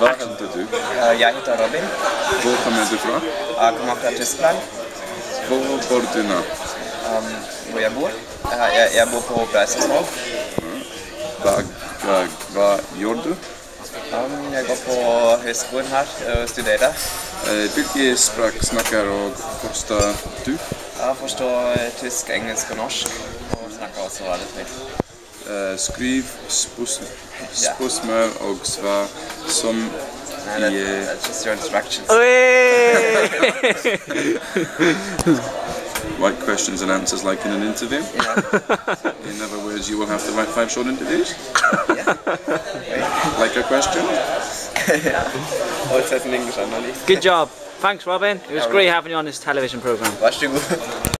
Hva heter du? Eh, Jeg heter Robin. Hvor kommer du fra? Jeg kommer fra Tyskland, Hvor bor du nå? hvor jeg bor. Eh, Jeg, jeg bor på Breisesvoll. Hva, hva, hva gjør du? Um, Jeg går på høyskolen her og studerer. Eh, Hvilke språk snakker og forstår du? Jeg forstår tysk, engelsk og norsk, og snakker også veldig høyt. Uh, Skriv spørs- spørsmål og svar som Nei, i eh, That's just your instructions. write questions and answers like in an interview. Yeah. In other words, you will have to write five short interviews. Yeah. Like a question. Oh, it says in English, I'm not Good job. Thanks, Robin. It was great having you on this television program. Vær så god.